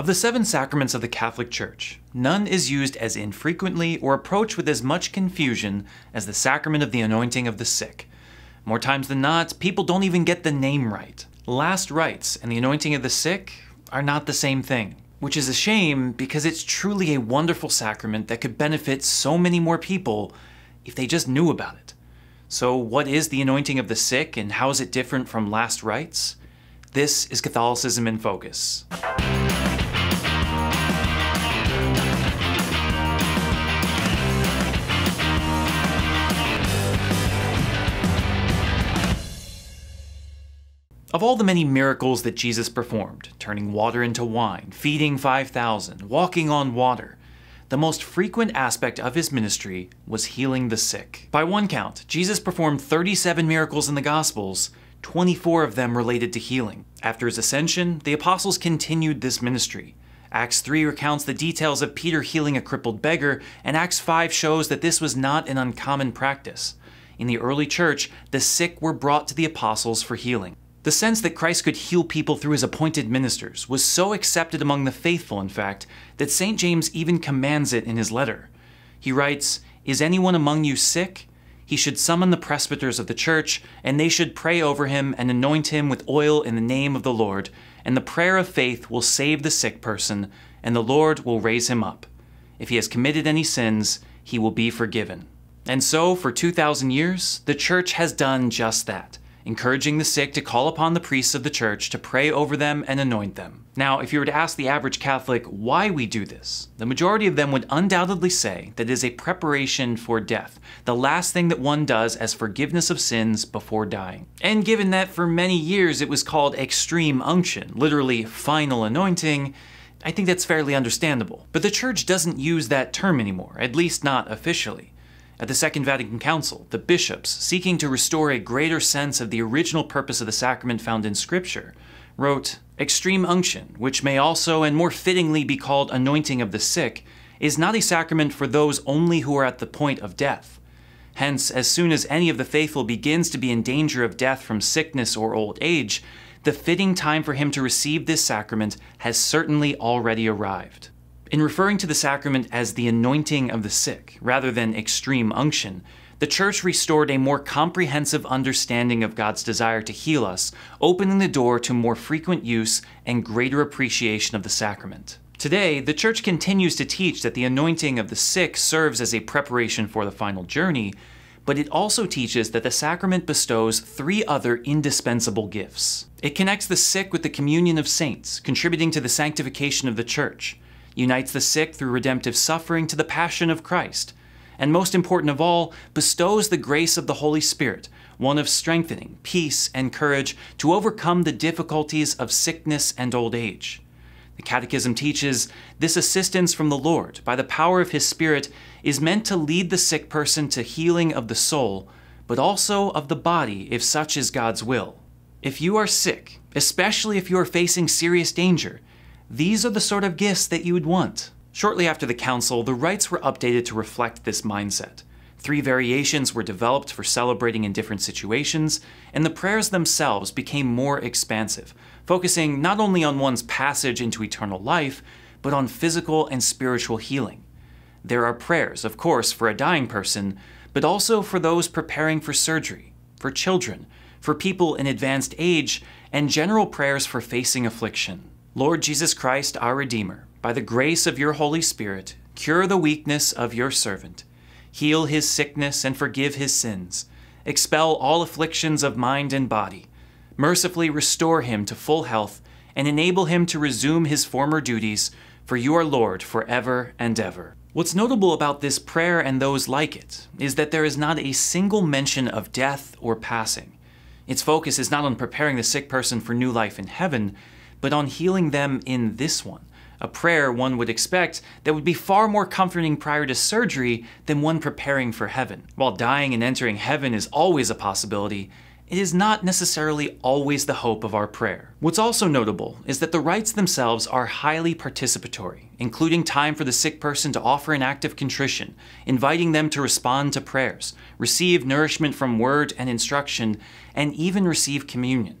Of the seven sacraments of the Catholic Church, none is used as infrequently or approached with as much confusion as the sacrament of the anointing of the sick. More times than not, people don't even get the name right. Last rites and the anointing of the sick are not the same thing, which is a shame because it's truly a wonderful sacrament that could benefit so many more people if they just knew about it. So, what is the anointing of the sick and how is it different from last rites? This is Catholicism in Focus. Of all the many miracles that Jesus performed, turning water into wine, feeding 5,000, walking on water, the most frequent aspect of his ministry was healing the sick. By one count, Jesus performed 37 miracles in the Gospels, 24 of them related to healing. After his ascension, the apostles continued this ministry. Acts 3 recounts the details of Peter healing a crippled beggar, and Acts 5 shows that this was not an uncommon practice. In the early church, the sick were brought to the apostles for healing. The sense that Christ could heal people through his appointed ministers was so accepted among the faithful, in fact, that St. James even commands it in his letter. He writes, Is anyone among you sick? He should summon the presbyters of the church, and they should pray over him and anoint him with oil in the name of the Lord, and the prayer of faith will save the sick person, and the Lord will raise him up. If he has committed any sins, he will be forgiven. And so, for 2,000 years, the church has done just that encouraging the sick to call upon the priests of the church to pray over them and anoint them. Now, if you were to ask the average Catholic why we do this, the majority of them would undoubtedly say that it is a preparation for death, the last thing that one does as forgiveness of sins before dying. And given that for many years it was called extreme unction, literally final anointing, I think that's fairly understandable. But the church doesn't use that term anymore, at least not officially. At the Second Vatican Council, the bishops, seeking to restore a greater sense of the original purpose of the sacrament found in Scripture, wrote Extreme unction, which may also and more fittingly be called anointing of the sick, is not a sacrament for those only who are at the point of death. Hence, as soon as any of the faithful begins to be in danger of death from sickness or old age, the fitting time for him to receive this sacrament has certainly already arrived. In referring to the sacrament as the anointing of the sick, rather than extreme unction, the Church restored a more comprehensive understanding of God's desire to heal us, opening the door to more frequent use and greater appreciation of the sacrament. Today, the Church continues to teach that the anointing of the sick serves as a preparation for the final journey, but it also teaches that the sacrament bestows three other indispensable gifts. It connects the sick with the communion of saints, contributing to the sanctification of the Church unites the sick through redemptive suffering to the passion of Christ, and most important of all, bestows the grace of the Holy Spirit, one of strengthening, peace, and courage to overcome the difficulties of sickness and old age. The Catechism teaches this assistance from the Lord by the power of His Spirit is meant to lead the sick person to healing of the soul, but also of the body if such is God's will. If you are sick, especially if you are facing serious danger, these are the sort of gifts that you would want. Shortly after the council, the rites were updated to reflect this mindset. Three variations were developed for celebrating in different situations, and the prayers themselves became more expansive, focusing not only on one's passage into eternal life, but on physical and spiritual healing. There are prayers, of course, for a dying person, but also for those preparing for surgery, for children, for people in advanced age, and general prayers for facing affliction. Lord Jesus Christ, our Redeemer, by the grace of your Holy Spirit, cure the weakness of your servant, heal his sickness and forgive his sins, expel all afflictions of mind and body, mercifully restore him to full health, and enable him to resume his former duties, for you are Lord forever and ever. What's notable about this prayer and those like it is that there is not a single mention of death or passing. Its focus is not on preparing the sick person for new life in heaven, but on healing them in this one. A prayer one would expect that would be far more comforting prior to surgery than one preparing for heaven. While dying and entering heaven is always a possibility, it is not necessarily always the hope of our prayer. What's also notable is that the rites themselves are highly participatory, including time for the sick person to offer an act of contrition, inviting them to respond to prayers, receive nourishment from word and instruction, and even receive communion.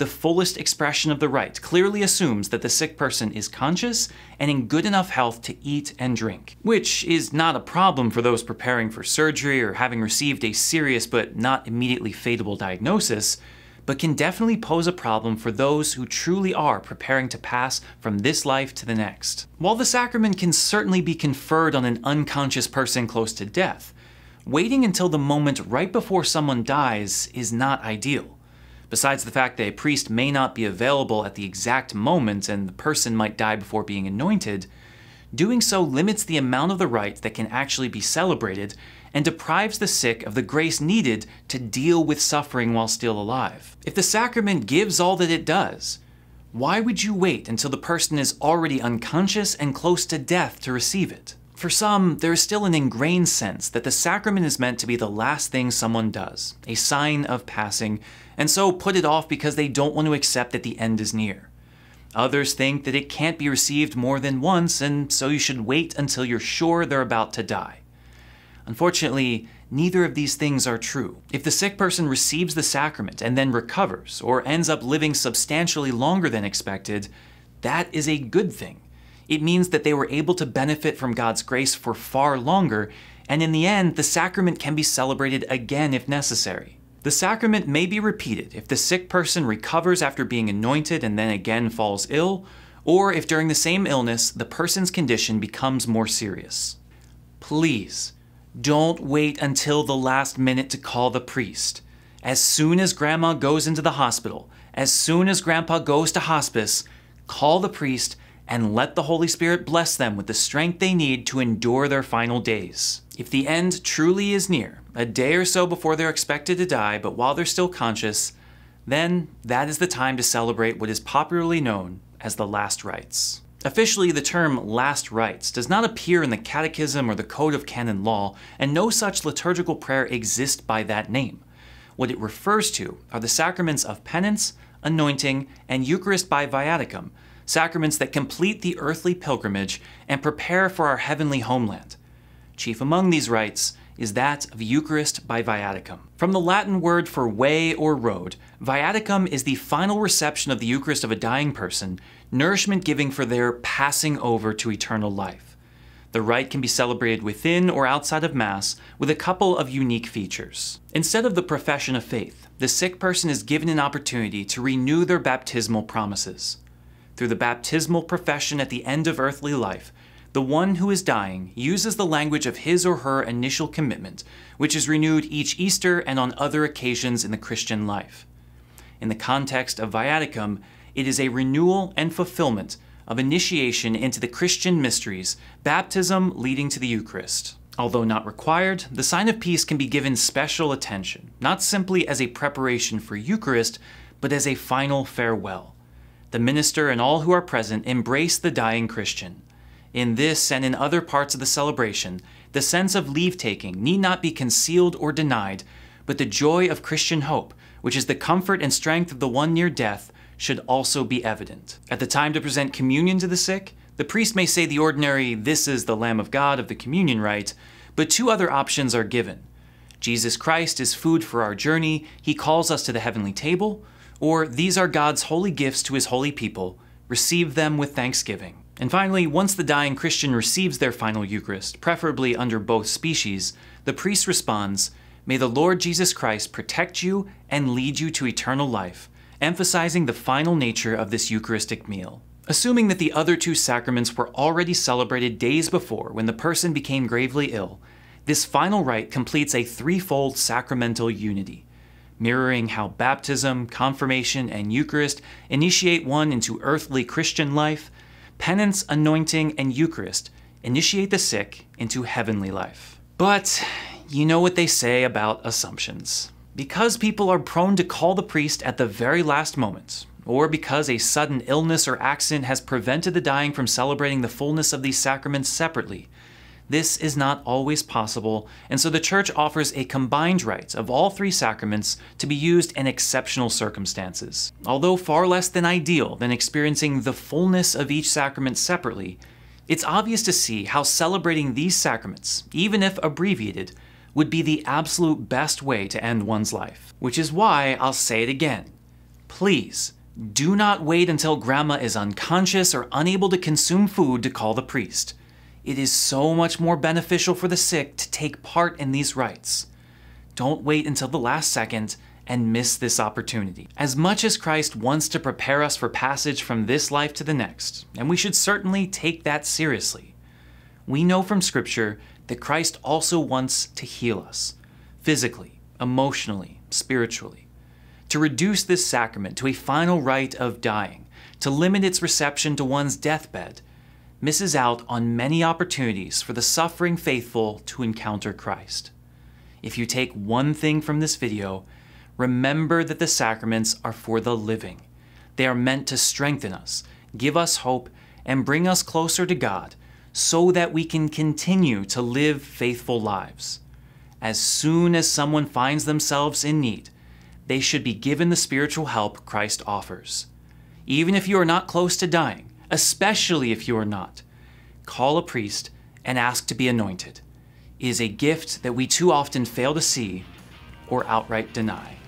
The fullest expression of the rite clearly assumes that the sick person is conscious and in good enough health to eat and drink, which is not a problem for those preparing for surgery or having received a serious but not immediately fatal diagnosis, but can definitely pose a problem for those who truly are preparing to pass from this life to the next. While the sacrament can certainly be conferred on an unconscious person close to death, waiting until the moment right before someone dies is not ideal. Besides the fact that a priest may not be available at the exact moment and the person might die before being anointed, doing so limits the amount of the rite that can actually be celebrated and deprives the sick of the grace needed to deal with suffering while still alive. If the sacrament gives all that it does, why would you wait until the person is already unconscious and close to death to receive it? For some, there is still an ingrained sense that the sacrament is meant to be the last thing someone does, a sign of passing, and so put it off because they don't want to accept that the end is near. Others think that it can't be received more than once, and so you should wait until you're sure they're about to die. Unfortunately, neither of these things are true. If the sick person receives the sacrament and then recovers, or ends up living substantially longer than expected, that is a good thing. It means that they were able to benefit from God's grace for far longer, and in the end, the sacrament can be celebrated again if necessary. The sacrament may be repeated if the sick person recovers after being anointed and then again falls ill, or if during the same illness the person's condition becomes more serious. Please, don't wait until the last minute to call the priest. As soon as grandma goes into the hospital, as soon as grandpa goes to hospice, call the priest and let the Holy Spirit bless them with the strength they need to endure their final days. If the end truly is near, a day or so before they're expected to die, but while they're still conscious, then that is the time to celebrate what is popularly known as the last rites. Officially, the term last rites does not appear in the Catechism or the Code of Canon Law, and no such liturgical prayer exists by that name. What it refers to are the sacraments of penance, anointing, and Eucharist by viaticum, sacraments that complete the earthly pilgrimage and prepare for our heavenly homeland. Chief among these rites is that of Eucharist by viaticum. From the Latin word for way or road, viaticum is the final reception of the Eucharist of a dying person, nourishment giving for their passing over to eternal life. The rite can be celebrated within or outside of Mass with a couple of unique features. Instead of the profession of faith, the sick person is given an opportunity to renew their baptismal promises through the baptismal profession at the end of earthly life, the one who is dying uses the language of his or her initial commitment, which is renewed each Easter and on other occasions in the Christian life. In the context of viaticum, it is a renewal and fulfillment of initiation into the Christian mysteries, baptism leading to the Eucharist. Although not required, the sign of peace can be given special attention, not simply as a preparation for Eucharist, but as a final farewell the minister and all who are present embrace the dying Christian. In this and in other parts of the celebration, the sense of leave taking need not be concealed or denied, but the joy of Christian hope, which is the comfort and strength of the one near death, should also be evident. At the time to present communion to the sick, the priest may say the ordinary, This is the Lamb of God of the communion rite, but two other options are given. Jesus Christ is food for our journey, he calls us to the heavenly table, or these are God's holy gifts to his holy people, receive them with thanksgiving. And finally, once the dying Christian receives their final Eucharist, preferably under both species, the priest responds, May the Lord Jesus Christ protect you and lead you to eternal life, emphasizing the final nature of this Eucharistic meal. Assuming that the other two sacraments were already celebrated days before when the person became gravely ill, this final rite completes a threefold sacramental unity mirroring how baptism, confirmation, and Eucharist initiate one into earthly Christian life, penance, anointing, and Eucharist initiate the sick into heavenly life. But you know what they say about assumptions. Because people are prone to call the priest at the very last moment, or because a sudden illness or accident has prevented the dying from celebrating the fullness of these sacraments separately, this is not always possible, and so the Church offers a combined rite of all three sacraments to be used in exceptional circumstances. Although far less than ideal than experiencing the fullness of each sacrament separately, it's obvious to see how celebrating these sacraments, even if abbreviated, would be the absolute best way to end one's life. Which is why I'll say it again. Please, do not wait until grandma is unconscious or unable to consume food to call the priest. It is so much more beneficial for the sick to take part in these rites. Don't wait until the last second and miss this opportunity. As much as Christ wants to prepare us for passage from this life to the next, and we should certainly take that seriously, we know from Scripture that Christ also wants to heal us physically, emotionally, spiritually. To reduce this sacrament to a final rite of dying, to limit its reception to one's deathbed, misses out on many opportunities for the suffering faithful to encounter Christ. If you take one thing from this video, remember that the sacraments are for the living. They are meant to strengthen us, give us hope, and bring us closer to God so that we can continue to live faithful lives. As soon as someone finds themselves in need, they should be given the spiritual help Christ offers. Even if you are not close to dying, especially if you are not, call a priest and ask to be anointed. Is a gift that we too often fail to see or outright deny.